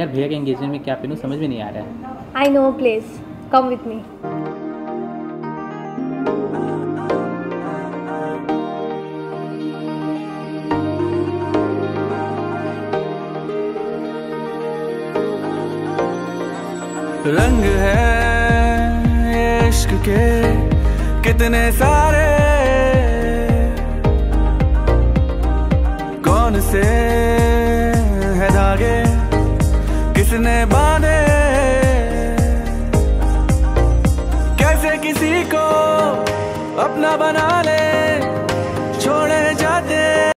यार भैया के एंगेजमेंट में क्या पहनूं समझ में नहीं आ रहा है। I know a come Come me रंग है इश्क के कितने सारे। कौन से है धागे? किसने बांधे? कैसे किसी को अपना बना ले?